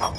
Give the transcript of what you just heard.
好